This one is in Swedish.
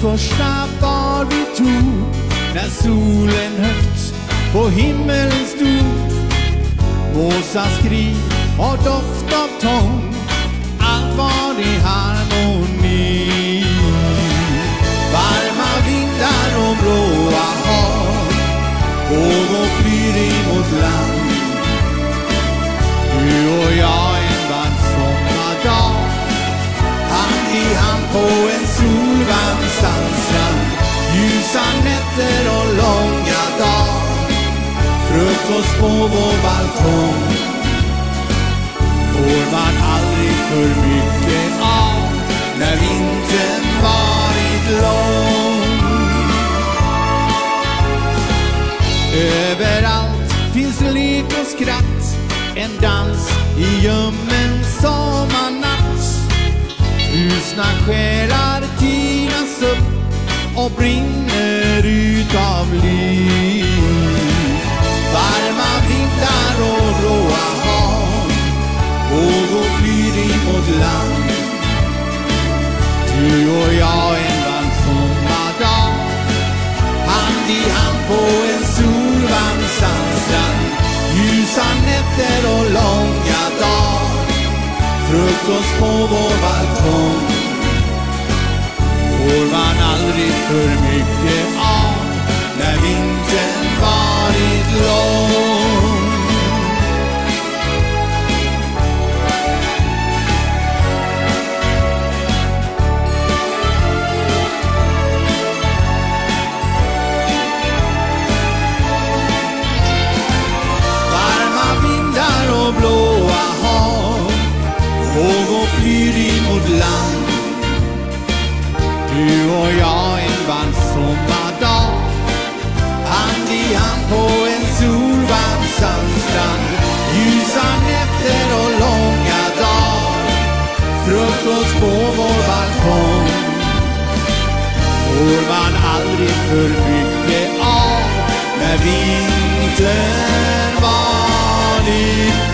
första bad vi tog när solen högt på himmelen stod. Måsa skri och doft av tång, allt var i harmoni. Varma vindar och blåa hav, vågor flyr emot land. Du och jag frukost på vår balkong. Får man aldrig för mycket av när vintern varit lång. Överallt finns lek och skratt, en dans i ljummen sommarnatt. Frusna själar tinas upp och brinner utav liv. Vårt land. Du och jag en varm sommardag, hand i hand på en solvarm sandstrand. Ljusa nätter och långa dagar, frukost på vår balkong. Får man aldrig för mycket av du och jag en varm sommardag. Hand i hand på en solvarm sandstrand. Ljusa nätter och långa dagar. Frukost på vår balkong. Får man aldrig för mycket av när vintern var ny.